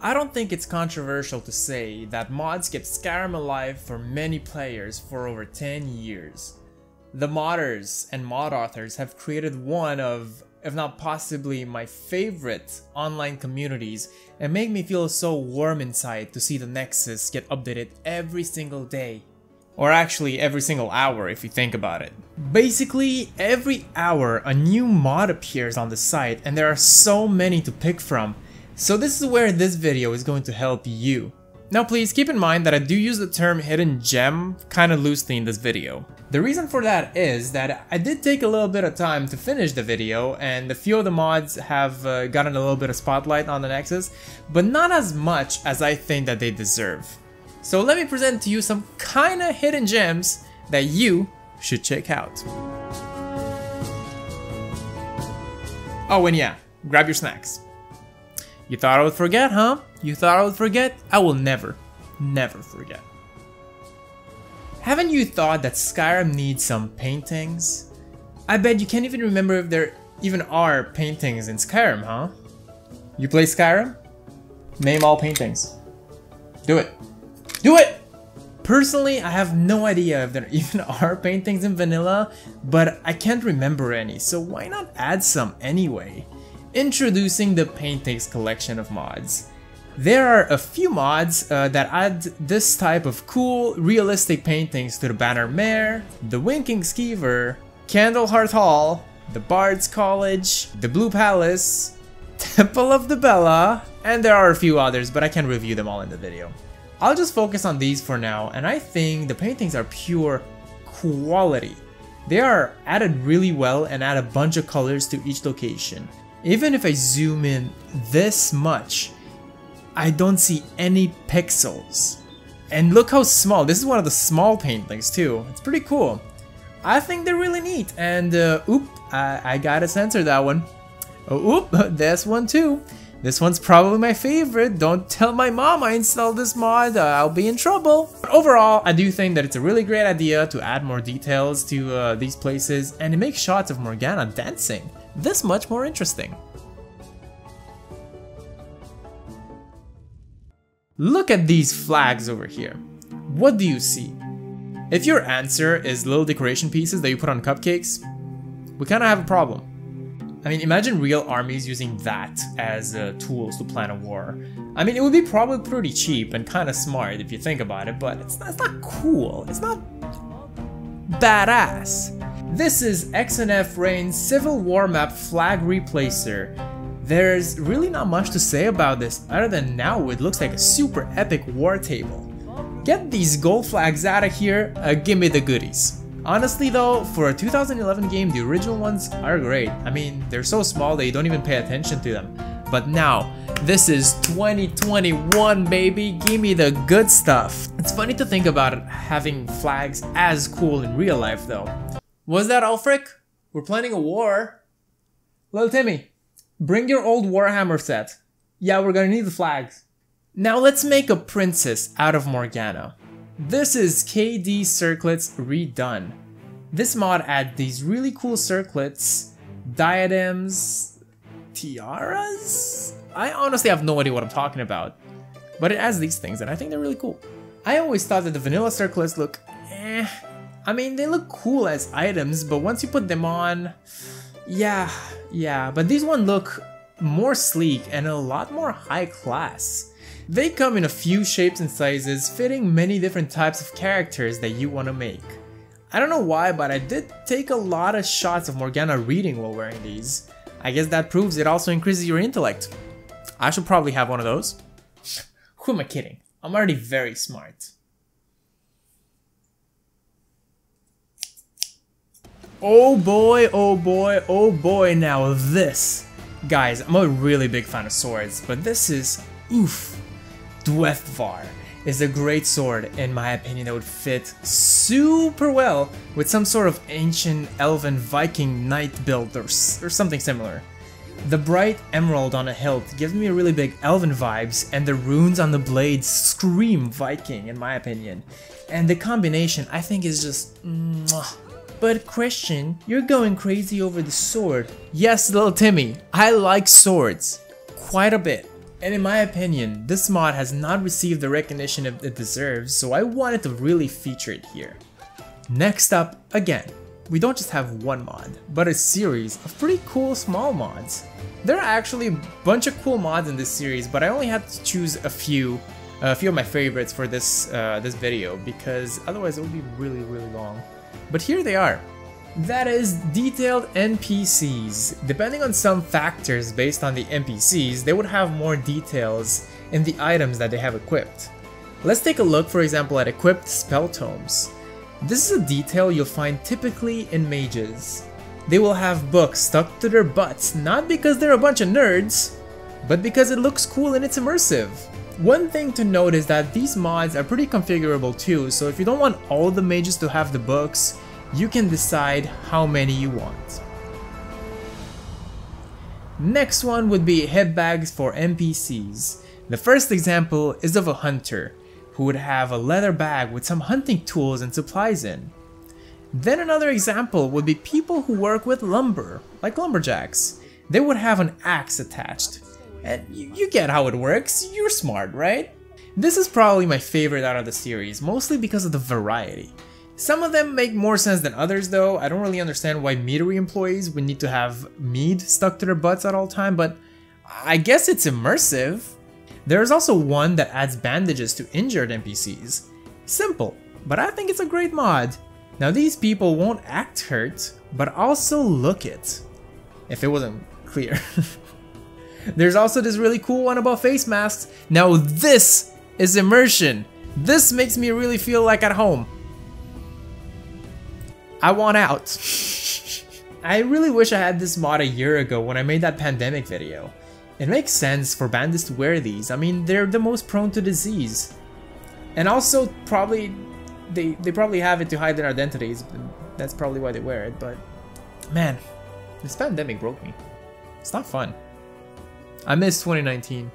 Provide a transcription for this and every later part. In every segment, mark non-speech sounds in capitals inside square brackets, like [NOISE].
I don't think it's controversial to say that mods kept Skyrim alive for many players for over 10 years. The modders and mod authors have created one of, if not possibly my favorite online communities and make me feel so warm inside to see the Nexus get updated every single day. Or actually every single hour if you think about it. Basically, every hour a new mod appears on the site and there are so many to pick from so this is where this video is going to help you. Now please keep in mind that I do use the term hidden gem kinda loosely in this video. The reason for that is that I did take a little bit of time to finish the video and a few of the mods have uh, gotten a little bit of spotlight on the Nexus, but not as much as I think that they deserve. So let me present to you some kinda hidden gems that you should check out. Oh and yeah, grab your snacks. You thought I would forget, huh? You thought I would forget? I will never, never forget. Haven't you thought that Skyrim needs some paintings? I bet you can't even remember if there even are paintings in Skyrim, huh? You play Skyrim? Name all paintings. Do it. Do it! Personally, I have no idea if there [LAUGHS] even are paintings in vanilla, but I can't remember any, so why not add some anyway? Introducing the Paintings collection of mods. There are a few mods uh, that add this type of cool, realistic paintings to the Bannered Mare, the Winking Skeever, Candlehearth Hall, the Bard's College, the Blue Palace, [LAUGHS] Temple of Dibella, and there are a few others, but I can review them all in the video. I'll just focus on these for now, and I think the paintings are pure quality. They are added really well and add a bunch of colors to each location. Even if I zoom in this much, I don't see any pixels. And look how small, this is one of the small paintings too, it's pretty cool. I think they're really neat, and uh, oop, I, I gotta censor that one. Oh, oop, [LAUGHS] this one too. This one's probably my favorite. Don't tell my mom I installed this mod, uh, I'll be in trouble. But overall, I do think that it's a really great idea to add more details to uh, these places and it makes shots of Morgana dancing this much more interesting. Look at these flags over here. What do you see? If your answer is little decoration pieces that you put on cupcakes, we kind of have a problem. I mean, imagine real armies using that as uh, tools to plan a war. I mean, it would be probably pretty cheap and kind of smart if you think about it, but it's, it's not cool. It's not badass. This is XNF Rain's Civil War map flag replacer. There's really not much to say about this other than now it looks like a super epic war table. Get these gold flags out of here, uh, give me the goodies. Honestly though, for a 2011 game, the original ones are great. I mean, they're so small that you don't even pay attention to them. But now, this is 2021 baby, give me the good stuff. It's funny to think about having flags as cool in real life though. Was that Ulfric? We're planning a war. Little Timmy, bring your old Warhammer set. Yeah, we're gonna need the flags. Now let's make a princess out of Morgana. This is KD circlets redone. This mod adds these really cool circlets, diadems, tiaras? I honestly have no idea what I'm talking about, but it adds these things and I think they're really cool. I always thought that the vanilla circlets look eh, I mean, they look cool as items, but once you put them on, yeah, yeah, but these one look more sleek and a lot more high class. They come in a few shapes and sizes, fitting many different types of characters that you want to make. I don't know why, but I did take a lot of shots of Morgana reading while wearing these. I guess that proves it also increases your intellect. I should probably have one of those. [LAUGHS] Who am I kidding? I'm already very smart. Oh boy, oh boy, oh boy, now this. Guys, I'm a really big fan of swords, but this is, oof. Dwueth'Var is a great sword, in my opinion, that would fit super well with some sort of ancient elven Viking knight build or, or something similar. The bright emerald on a hilt gives me a really big elven vibes, and the runes on the blade scream Viking, in my opinion. And the combination, I think, is just mwah, but Christian, you're going crazy over the sword. Yes, little Timmy, I like swords. Quite a bit. And in my opinion, this mod has not received the recognition it deserves, so I wanted to really feature it here. Next up, again, we don't just have one mod, but a series of pretty cool small mods. There are actually a bunch of cool mods in this series, but I only had to choose a few, a few of my favorites for this, uh, this video, because otherwise it would be really, really long. But here they are. That is detailed NPCs. Depending on some factors based on the NPCs, they would have more details in the items that they have equipped. Let's take a look for example at equipped spell tomes. This is a detail you'll find typically in mages. They will have books stuck to their butts not because they're a bunch of nerds, but because it looks cool and it's immersive. One thing to note is that these mods are pretty configurable too, so if you don't want all the mages to have the books, you can decide how many you want. Next one would be head bags for NPCs. The first example is of a hunter, who would have a leather bag with some hunting tools and supplies in. Then another example would be people who work with lumber, like lumberjacks. They would have an axe attached. And you, you get how it works, you're smart, right? This is probably my favorite out of the series, mostly because of the variety. Some of them make more sense than others though. I don't really understand why meadery employees would need to have mead stuck to their butts at all time, but I guess it's immersive. There is also one that adds bandages to injured NPCs. Simple, but I think it's a great mod. Now these people won't act hurt, but also look it. If it wasn't clear. [LAUGHS] There's also this really cool one about face masks. Now this is immersion. This makes me really feel like at home. I want out. [LAUGHS] I really wish I had this mod a year ago when I made that pandemic video. It makes sense for bandits to wear these, I mean they're the most prone to disease. And also probably, they, they probably have it to hide their identities, that's probably why they wear it, but man, this pandemic broke me. It's not fun. I miss 2019.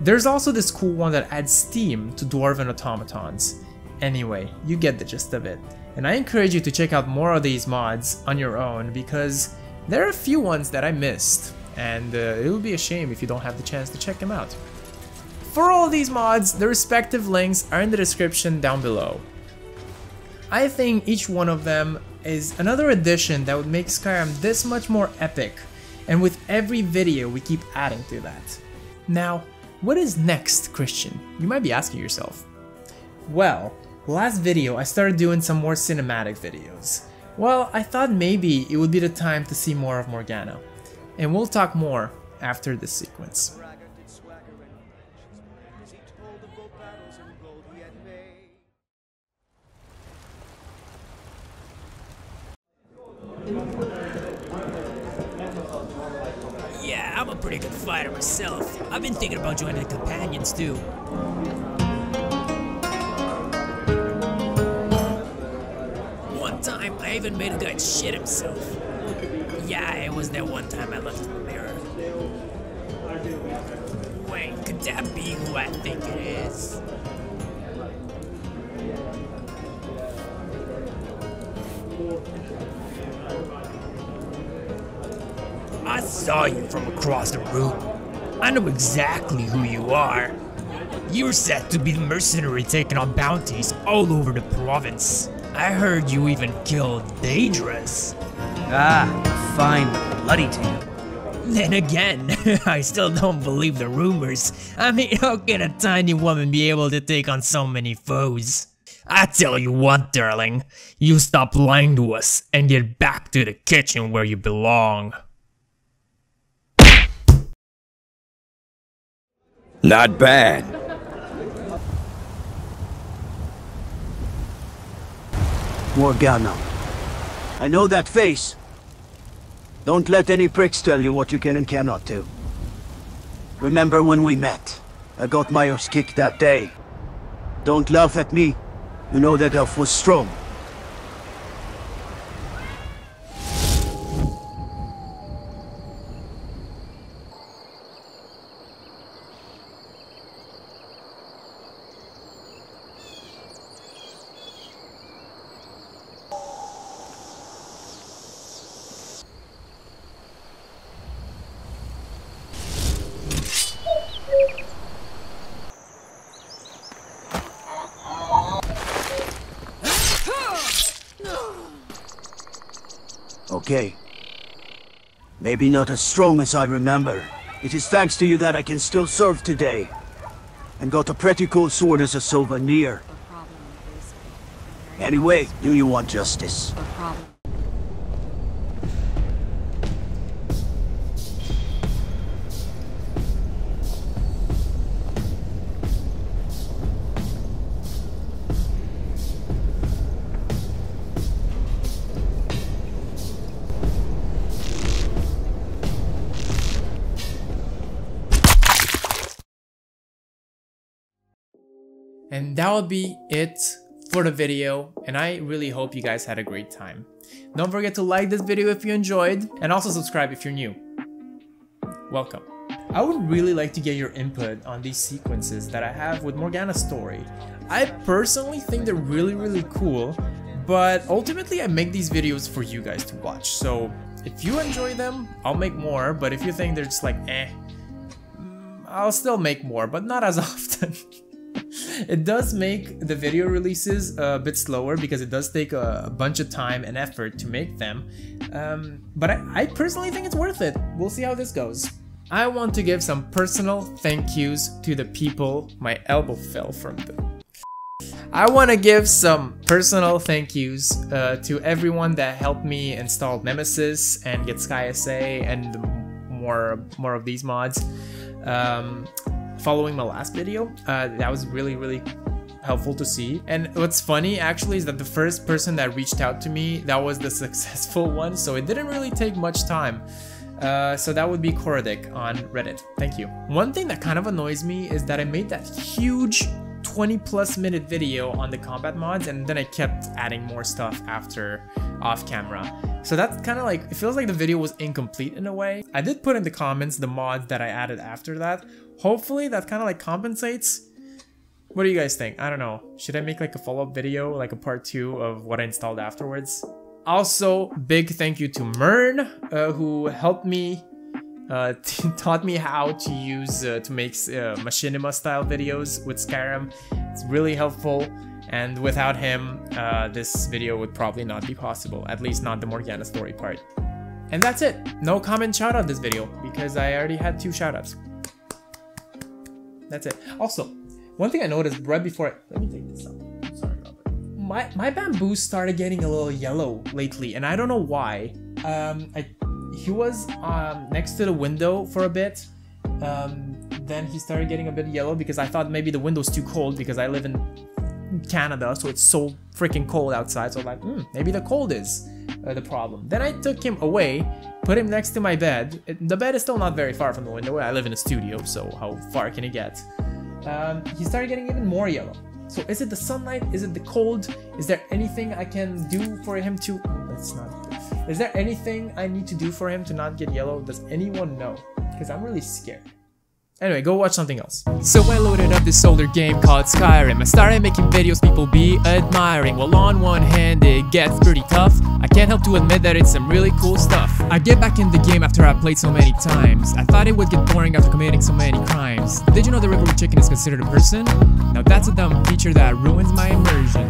There's also this cool one that adds steam to dwarven automatons. Anyway, you get the gist of it and I encourage you to check out more of these mods on your own because there are a few ones that I missed and uh, it would be a shame if you don't have the chance to check them out. For all these mods, the respective links are in the description down below. I think each one of them is another addition that would make Skyrim this much more epic, and with every video we keep adding to that. Now, what is next, Christian? You might be asking yourself. Well, Last video, I started doing some more cinematic videos. Well, I thought maybe it would be the time to see more of Morgana. And we'll talk more after this sequence. Yeah, I'm a pretty good fighter myself. I've been thinking about joining the companions too. One time, I even made a guy shit himself. Yeah, it was that one time I left in the mirror. Wait, could that be who I think it is? I saw you from across the room. I know exactly who you are. You're set to be the mercenary taking on bounties all over the province. I heard you even killed Daedrus. Ah, fine bloody tale. Then again, [LAUGHS] I still don't believe the rumors. I mean, [LAUGHS] how can a tiny woman be able to take on so many foes? I tell you what, darling, you stop lying to us and get back to the kitchen where you belong. Not bad. Morgana. I know that face. Don't let any pricks tell you what you can and cannot do. Remember when we met? I got my ass kicked that day. Don't laugh at me. You know that elf was strong. Okay. Maybe not as strong as I remember. It is thanks to you that I can still serve today. And got a pretty cool sword as a souvenir. Anyway, do you want justice? That would be it for the video and I really hope you guys had a great time. Don't forget to like this video if you enjoyed and also subscribe if you're new. Welcome. I would really like to get your input on these sequences that I have with Morgana's story. I personally think they're really really cool but ultimately I make these videos for you guys to watch so if you enjoy them I'll make more but if you think they're just like eh mm, I'll still make more but not as [LAUGHS] often. It does make the video releases a bit slower because it does take a, bunch of time and effort to make them. Um, but I, I personally think it's worth it. We'll see how this goes. I want to give some personal thank yous to the people my elbow fell from the I want to give some personal thank yous uh, to everyone that helped me install Nemesis and get SkySA and more more of these mods. Um, following my last video. Uh, that was really, really helpful to see. And what's funny actually is that the first person that reached out to me, that was the [LAUGHS] successful one. So it didn't really take much time. Uh, so that would be Korodic on Reddit. Thank you. One thing that kind of annoys me is that I made that huge 20 plus minute video on the combat mods and then I kept adding more stuff after off camera. So that's kind of like, it feels like the video was incomplete in a way. I did put in the comments the mods that I added after that. Hopefully that kind of like compensates. What do you guys think? I don't know. Should I make like a follow-up video, like a part two of what I installed afterwards? Also, big thank you to Mern, uh, who helped me uh, [LAUGHS] taught me how to use uh, to make uh, machinima style videos with Skyrim. It's really helpful and without him uh, this video would probably not be possible, at least not the Morgana story part. And that's it. No comment shout out this video because I already had two shoutouts. That's it. Also, one thing I noticed right before I, let me take this out. Sorry about that. My my bamboo started getting a little yellow lately, and I don't know why. Um, I he was um, next to the window for a bit. Um, then he started getting a bit yellow because I thought maybe the window's too cold because I live in Canada, so it's so freaking cold outside. So I'm like, hmm, maybe the cold is uh, the problem. Then I took him away, put him next to my bed. It, the bed is still not very far from the window. I live in a studio, so how far can he get? Um, he started getting even more yellow. So is it the sunlight? Is it the cold? Is there anything I can do for him to... Oh, that's not... Is there anything I need to do for him to not get yellow? Does anyone know? Because I'm really scared. Anyway, go watch something else. So I loaded up this older game called Skyrim. I started making videos people be admiring. Well, on one hand, it gets pretty tough. I can't help to admit that it's some really cool stuff. I get back in the game after I played so many times. I thought it would get boring after committing so many crimes. Did you know the Ripple Chicken is considered a person? Now that's a dumb feature that ruins my immersion.